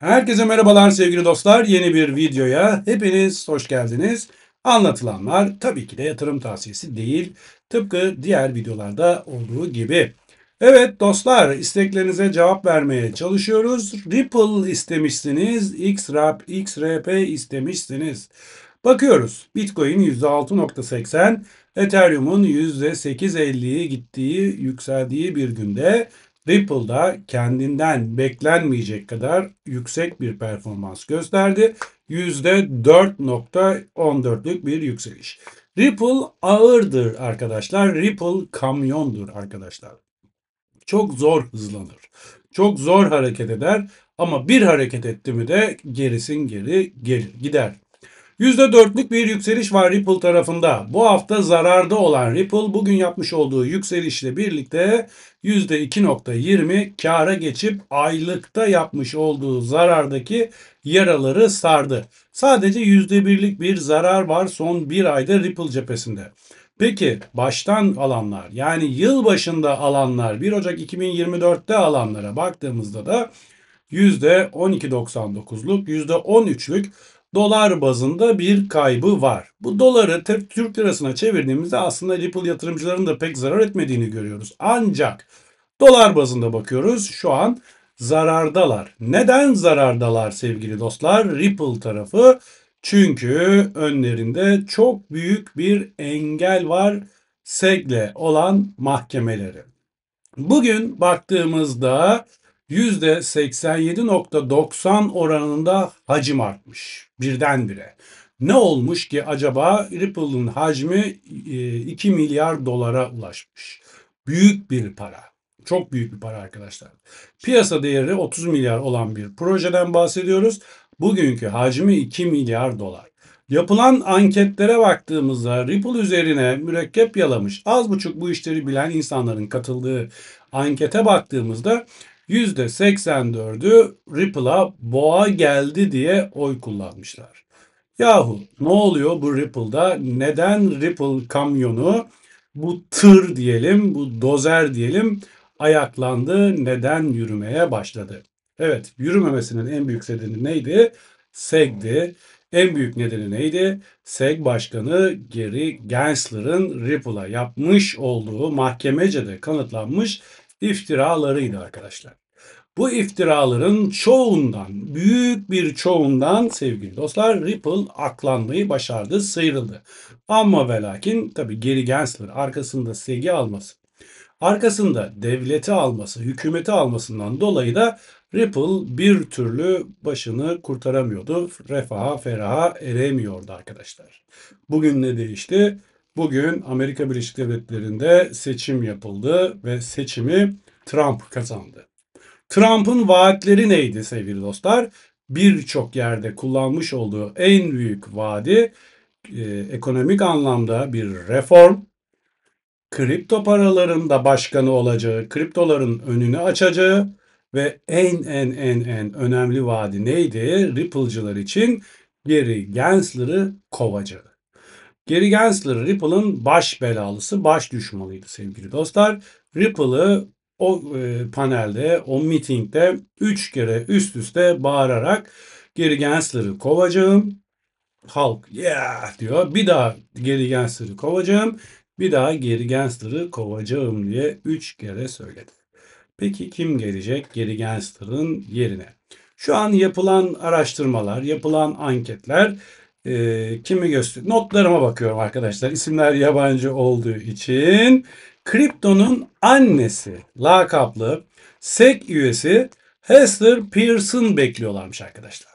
Herkese merhabalar sevgili dostlar. Yeni bir videoya hepiniz hoş geldiniz. Anlatılanlar tabii ki de yatırım tavsiyesi değil. Tıpkı diğer videolarda olduğu gibi. Evet dostlar isteklerinize cevap vermeye çalışıyoruz. Ripple istemişsiniz. XRP, XRP istemişsiniz. Bakıyoruz. Bitcoin %6.80, Ethereum'un %8.50'ye gittiği, yükseldiği bir günde Ripple'da kendinden beklenmeyecek kadar yüksek bir performans gösterdi. %4.14'lük bir yükseliş. Ripple ağırdır arkadaşlar. Ripple kamyondur arkadaşlar. Çok zor hızlanır. Çok zor hareket eder ama bir hareket etti mi de gerisin geri gelir gider. %4'lük bir yükseliş var Ripple tarafında. Bu hafta zararda olan Ripple bugün yapmış olduğu yükselişle birlikte %2.20 kâra geçip aylıkta yapmış olduğu zarardaki yaraları sardı. Sadece %1'lik bir zarar var son bir ayda Ripple cephesinde. Peki baştan alanlar yani yıl başında alanlar 1 Ocak 2024'te alanlara baktığımızda da %12.99'luk %13'lük dolar bazında bir kaybı var. Bu doları Türk lirasına çevirdiğimizde aslında Ripple yatırımcıların da pek zarar etmediğini görüyoruz. Ancak dolar bazında bakıyoruz şu an zarardalar. Neden zarardalar sevgili dostlar? Ripple tarafı çünkü önlerinde çok büyük bir engel var SEG'le olan mahkemeleri. Bugün baktığımızda %87.90 oranında hacim artmış birdenbire. Ne olmuş ki acaba Ripple'ın hacmi 2 e, milyar dolara ulaşmış. Büyük bir para. Çok büyük bir para arkadaşlar. Piyasa değeri 30 milyar olan bir projeden bahsediyoruz. Bugünkü hacmi 2 milyar dolar. Yapılan anketlere baktığımızda Ripple üzerine mürekkep yalamış az buçuk bu işleri bilen insanların katıldığı ankete baktığımızda %84'ü Ripple'a boğa geldi diye oy kullanmışlar. Yahu ne oluyor bu Ripple'da? Neden Ripple kamyonu bu tır diyelim, bu dozer diyelim ayaklandı, neden yürümeye başladı? Evet, yürümemesinin en büyük nedeni neydi? SEG'di. En büyük nedeni neydi? SEG Başkanı Gary Gensler'ın Ripple'a yapmış olduğu mahkemece de kanıtlanmış iftiralarıydı arkadaşlar. Bu iftiraların çoğundan, büyük bir çoğundan sevgili dostlar Ripple aklanmayı başardı, sıyrıldı. Ama ve lakin tabi Gary Gensler arkasında SEG'i alması, arkasında devleti alması, hükümeti almasından dolayı da Ripple bir türlü başını kurtaramıyordu. Refaha, feraha eremiyordu arkadaşlar. Bugün ne değişti? Bugün Amerika Birleşik Devletleri'nde seçim yapıldı ve seçimi Trump kazandı. Trump'ın vaatleri neydi sevgili dostlar? Birçok yerde kullanmış olduğu en büyük vaadi e, ekonomik anlamda bir reform, kripto paraların da başkanı olacağı, kriptoların önünü açacağı ve en en en en önemli vaadi neydi? Ripple'cılar için Gary Gensler'ı kovacağı. Gary Gensler Ripple'ın baş belalısı, baş düşmanıydı sevgili dostlar. Ripple'ı o e, panelde, o mitingde üç kere üst üste bağırarak Gary Gensler'ı kovacağım. Halk yeah diyor. Bir daha Gary Gensler'ı kovacağım. Bir daha Gary Gensler'ı kovacağım diye üç kere söyledi. Peki kim gelecek Gary Gensler'ın yerine? Şu an yapılan araştırmalar, yapılan anketler e, kimi gösteriyor? Notlarıma bakıyorum arkadaşlar. İsimler yabancı olduğu için. Kripto'nun annesi lakaplı SEC üyesi Hester Pearson bekliyorlarmış arkadaşlar.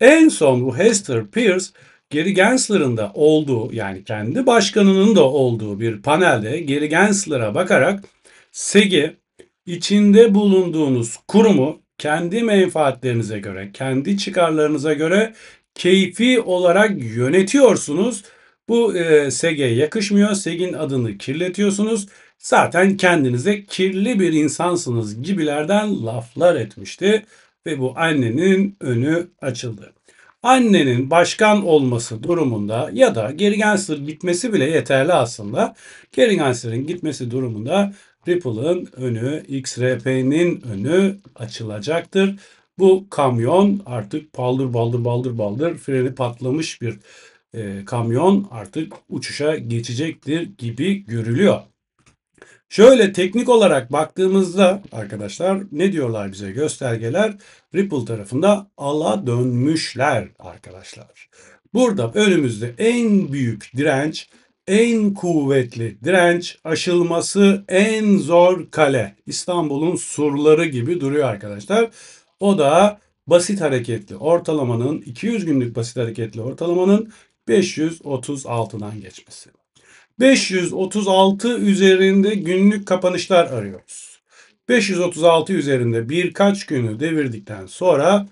En son bu Hester Pierce Gary Gensler'ın da olduğu yani kendi başkanının da olduğu bir panelde Gary Gensler'a bakarak SEG'i içinde bulunduğunuz kurumu kendi menfaatlerinize göre, kendi çıkarlarınıza göre keyfi olarak yönetiyorsunuz. Bu e, SEG'e yakışmıyor. SEG'in adını kirletiyorsunuz. Zaten kendinize kirli bir insansınız gibilerden laflar etmişti ve bu annenin önü açıldı. Annenin başkan olması durumunda ya da Gary Gensler gitmesi bile yeterli aslında. Gary Gensler'in gitmesi durumunda Ripple'ın önü, XRP'nin önü açılacaktır. Bu kamyon artık paldır baldır baldır baldır freni patlamış bir e, kamyon artık uçuşa geçecektir gibi görülüyor. Şöyle teknik olarak baktığımızda arkadaşlar ne diyorlar bize göstergeler? Ripple tarafında ala dönmüşler arkadaşlar. Burada önümüzde en büyük direnç, en kuvvetli direnç, aşılması en zor kale. İstanbul'un surları gibi duruyor arkadaşlar. O da basit hareketli ortalamanın 200 günlük basit hareketli ortalamanın 536'dan geçmesi. 536 üzerinde günlük kapanışlar arıyoruz. 536 üzerinde birkaç günü devirdikten sonra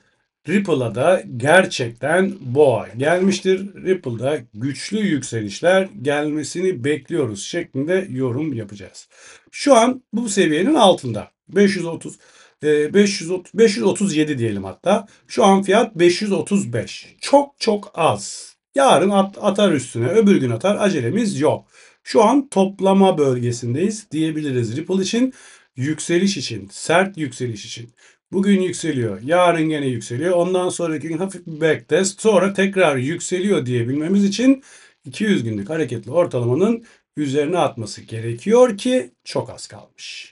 Ripple'a da gerçekten boğa gelmiştir. Ripple'da güçlü yükselişler gelmesini bekliyoruz şeklinde yorum yapacağız. Şu an bu seviyenin altında. 530 530 537 diyelim hatta. Şu an fiyat 535. Çok çok az. Yarın at, atar üstüne, öbür gün atar. Acelemiz yok. Şu an toplama bölgesindeyiz diyebiliriz Ripple için. Yükseliş için, sert yükseliş için. Bugün yükseliyor, yarın gene yükseliyor. Ondan sonraki gün hafif bir backtest, sonra tekrar yükseliyor diyebilmemiz için 200 günlük hareketli ortalamanın üzerine atması gerekiyor ki çok az kalmış.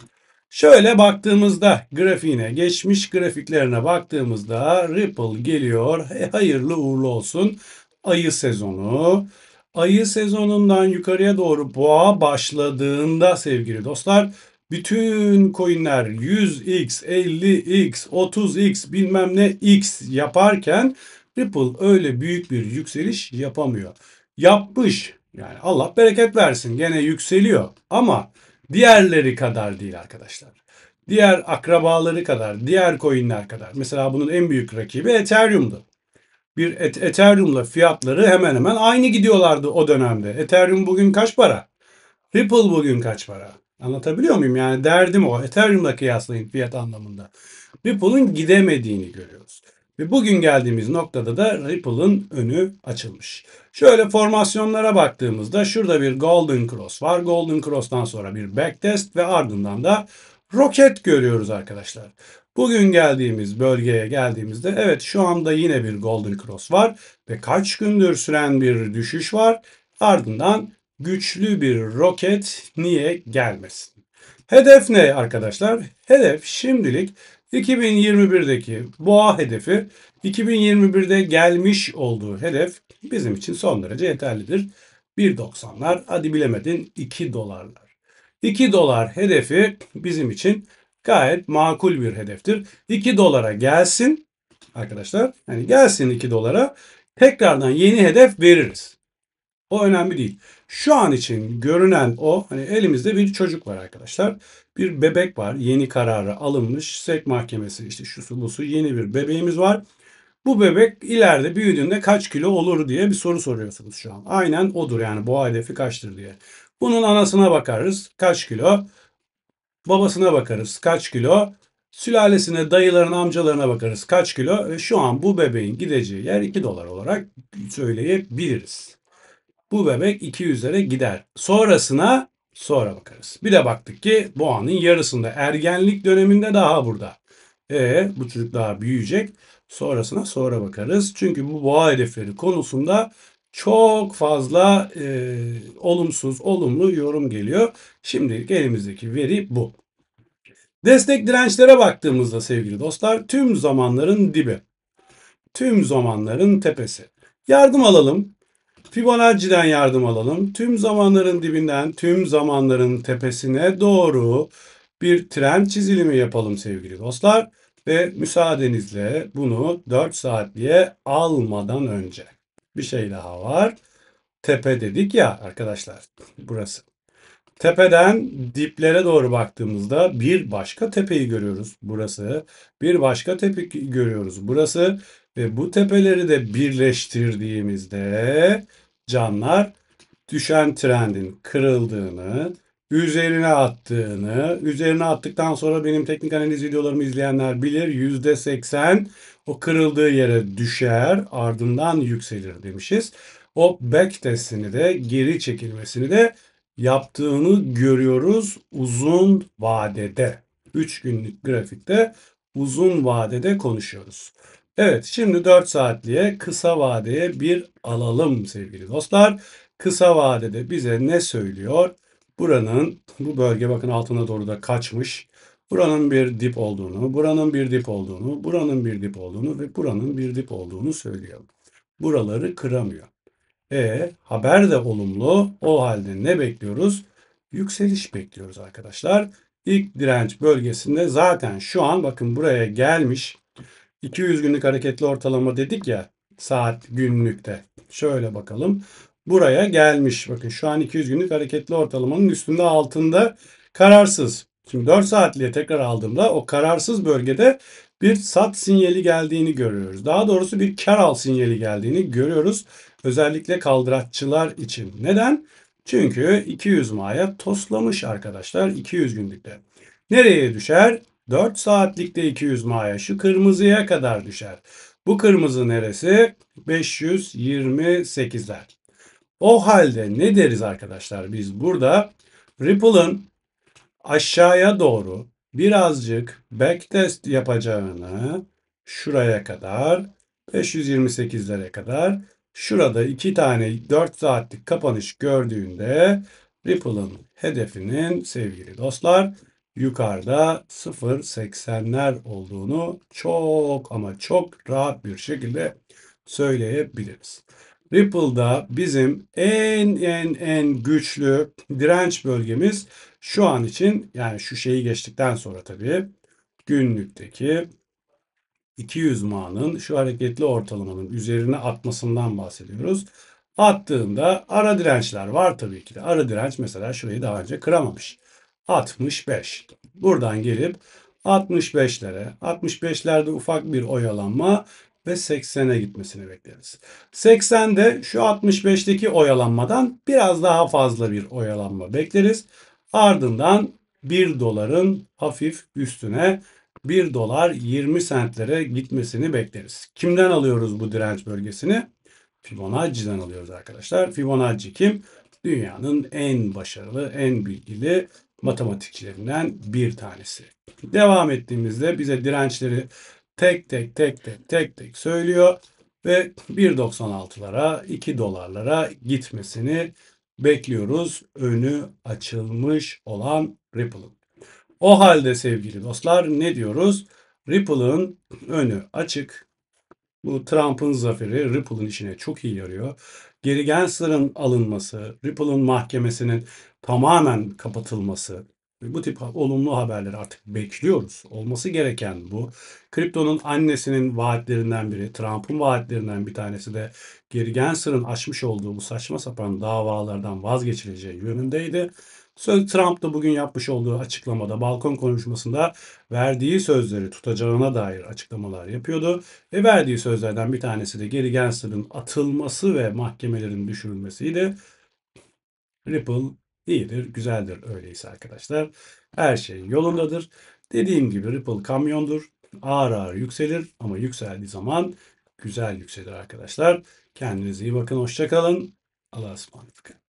Şöyle baktığımızda grafiğine, geçmiş grafiklerine baktığımızda Ripple geliyor. E, hayırlı uğurlu olsun. Ayı sezonu. Ayı sezonundan yukarıya doğru boğa başladığında sevgili dostlar bütün coinler 100x, 50x, 30x bilmem ne x yaparken Ripple öyle büyük bir yükseliş yapamıyor. Yapmış. Yani Allah bereket versin gene yükseliyor ama diğerleri kadar değil arkadaşlar. Diğer akrabaları kadar, diğer coinler kadar. Mesela bunun en büyük rakibi Ethereum'du. Bir Ethereum'la fiyatları hemen hemen aynı gidiyorlardı o dönemde. Ethereum bugün kaç para? Ripple bugün kaç para? Anlatabiliyor muyum? Yani derdim o. Ethereum'la kıyaslayın fiyat anlamında. Ripple'ın gidemediğini görüyoruz. Ve bugün geldiğimiz noktada da Ripple'ın önü açılmış. Şöyle formasyonlara baktığımızda şurada bir Golden Cross var. Golden Cross'tan sonra bir backtest ve ardından da roket görüyoruz arkadaşlar. Bugün geldiğimiz bölgeye geldiğimizde evet şu anda yine bir Golden Cross var ve kaç gündür süren bir düşüş var. Ardından güçlü bir roket niye gelmesin? Hedef ne arkadaşlar? Hedef şimdilik 2021'deki boğa hedefi 2021'de gelmiş olduğu hedef bizim için son derece yeterlidir. 1.90'lar hadi bilemedin 2 dolarlar. 2 dolar hedefi bizim için gayet makul bir hedeftir. 2 dolara gelsin arkadaşlar. Yani gelsin 2 dolara tekrardan yeni hedef veririz. O önemli değil. Şu an için görünen o hani elimizde bir çocuk var arkadaşlar. Bir bebek var. Yeni kararı alınmış. SEK mahkemesi işte şusu busu yeni bir bebeğimiz var. Bu bebek ileride büyüdüğünde kaç kilo olur diye bir soru soruyorsunuz şu an. Aynen odur yani bu hedefi kaçtır diye. Bunun anasına bakarız. Kaç kilo? Babasına bakarız. Kaç kilo? Sülalesine, dayılarına, amcalarına bakarız. Kaç kilo? Ve şu an bu bebeğin gideceği yer 2 dolar olarak söyleyebiliriz. Bu bebek 200'lere gider. Sonrasına sonra bakarız. Bir de baktık ki boğanın yarısında ergenlik döneminde daha burada. E bu çocuk daha büyüyecek. Sonrasına sonra bakarız. Çünkü bu boğa hedefleri konusunda çok fazla e, olumsuz, olumlu yorum geliyor. Şimdilik elimizdeki veri bu. Destek dirençlere baktığımızda sevgili dostlar tüm zamanların dibi. Tüm zamanların tepesi. Yardım alalım. Fibonacci'den yardım alalım. Tüm zamanların dibinden tüm zamanların tepesine doğru bir trend çizilimi yapalım sevgili dostlar. Ve müsaadenizle bunu 4 saatliğe almadan önce bir şey daha var. Tepe dedik ya arkadaşlar burası. Tepeden diplere doğru baktığımızda bir başka tepeyi görüyoruz. Burası. Bir başka tepe görüyoruz. Burası. Ve bu tepeleri de birleştirdiğimizde canlar düşen trendin kırıldığını, üzerine attığını, üzerine attıktan sonra benim teknik analiz videolarımı izleyenler bilir %80 o kırıldığı yere düşer ardından yükselir demişiz. O back testini de geri çekilmesini de yaptığını görüyoruz uzun vadede. 3 günlük grafikte uzun vadede konuşuyoruz. Evet, şimdi 4 saatliğe kısa vadeye bir alalım sevgili dostlar. Kısa vadede bize ne söylüyor? Buranın, bu bölge bakın altına doğru da kaçmış. Buranın bir dip olduğunu, buranın bir dip olduğunu, buranın bir dip olduğunu ve buranın bir dip olduğunu söylüyor. Buraları kıramıyor. E haber de olumlu. O halde ne bekliyoruz? Yükseliş bekliyoruz arkadaşlar. İlk direnç bölgesinde zaten şu an bakın buraya gelmiş. 200 günlük hareketli ortalama dedik ya saat günlükte. Şöyle bakalım. Buraya gelmiş. Bakın şu an 200 günlük hareketli ortalamanın üstünde altında kararsız. Şimdi 4 saatliğe tekrar aldığımda o kararsız bölgede bir sat sinyali geldiğini görüyoruz. Daha doğrusu bir kar al sinyali geldiğini görüyoruz. Özellikle kaldıraççılar için. Neden? Çünkü 200 maya toslamış arkadaşlar 200 günlükte. Nereye düşer? 4 saatlikte 200 maya şu kırmızıya kadar düşer. Bu kırmızı neresi? 528'ler. O halde ne deriz arkadaşlar biz burada? Ripple'ın aşağıya doğru birazcık backtest yapacağını şuraya kadar 528'lere kadar şurada iki tane 4 saatlik kapanış gördüğünde Ripple'ın hedefinin sevgili dostlar yukarıda 0.80'ler olduğunu çok ama çok rahat bir şekilde söyleyebiliriz. Ripple'da bizim en en en güçlü direnç bölgemiz şu an için yani şu şeyi geçtikten sonra tabii günlükteki 200 ma'nın şu hareketli ortalamanın üzerine atmasından bahsediyoruz. Attığında ara dirençler var tabii ki de. Ara direnç mesela şurayı daha önce kıramamış. 65. Buradan gelip 65'lere, 65'lerde ufak bir oyalanma ve 80'e gitmesini bekleriz. 80'de şu 65'teki oyalanmadan biraz daha fazla bir oyalanma bekleriz. Ardından 1 doların hafif üstüne 1 dolar 20 sentlere gitmesini bekleriz. Kimden alıyoruz bu direnç bölgesini? Fibonacci'den alıyoruz arkadaşlar. Fibonacci kim? Dünyanın en başarılı, en bilgili matematikçilerinden bir tanesi. Devam ettiğimizde bize dirençleri tek tek tek tek tek tek söylüyor ve 1.96'lara 2 dolarlara gitmesini bekliyoruz. Önü açılmış olan Ripple'ın. O halde sevgili dostlar ne diyoruz? Ripple'ın önü açık. Bu Trump'ın zaferi Ripple'ın işine çok iyi yarıyor. Geri Gensler'ın alınması, Ripple'ın mahkemesinin tamamen kapatılması, bu tip olumlu haberleri artık bekliyoruz. Olması gereken bu. Kriptonun annesinin vaatlerinden biri, Trump'ın vaatlerinden bir tanesi de Gary açmış olduğu bu saçma sapan davalardan vazgeçileceği yönündeydi. Söz Trump da bugün yapmış olduğu açıklamada, balkon konuşmasında verdiği sözleri tutacağına dair açıklamalar yapıyordu. Ve verdiği sözlerden bir tanesi de Gary atılması ve mahkemelerin düşürülmesiydi. Ripple iyidir, güzeldir öyleyse arkadaşlar. Her şey yolundadır. Dediğim gibi Ripple kamyondur. Ağır ağır yükselir ama yükseldiği zaman güzel yükselir arkadaşlar. Kendinize iyi bakın, hoşçakalın. Allah'a ısmarladık.